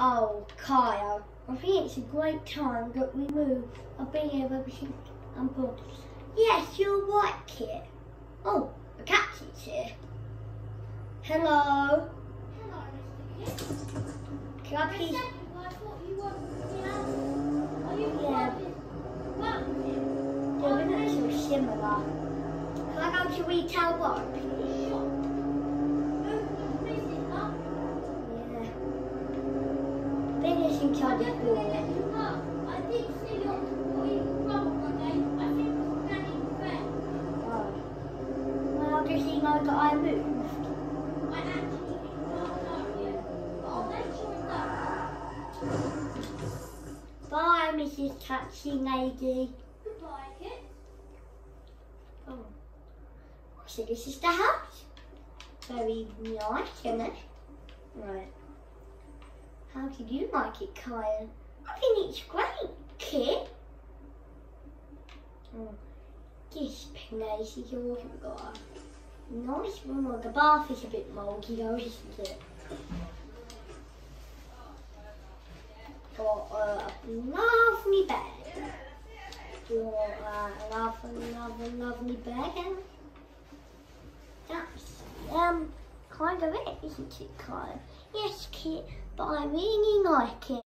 Oh, Kyle, I think it's a great time that we move. I've been here ever since I'm. Yes, you're right, Kit. Oh, the captain's here. Hello. Hello, Mr. Kit. Can I please? I thought you were, know, are you Yeah. They're not so similar. Can I go to Retail Row, please? Shop. Move the visit up. Yeah. Been here since I I was just want to born. let you know, I did see your boy brother one day. I think it was Granny Fair. Oh. Well, does he know that I moved? I actually didn't know yet, but I'll make sure it does. Bye, Mrs. Taxi Lady. Goodbye, Kit. Oh. So this is the house. Very nice, isn't it? Right. How did you like it, Kyle? I think it's great, kid. This place is all got a nice room. Well, the bath is a bit mouldy though, isn't it? Got a lovely bed. Got a lovely, lovely, lovely bed. And that's um kind of it, isn't it, Kyle? Yes, Kit, but I really like it.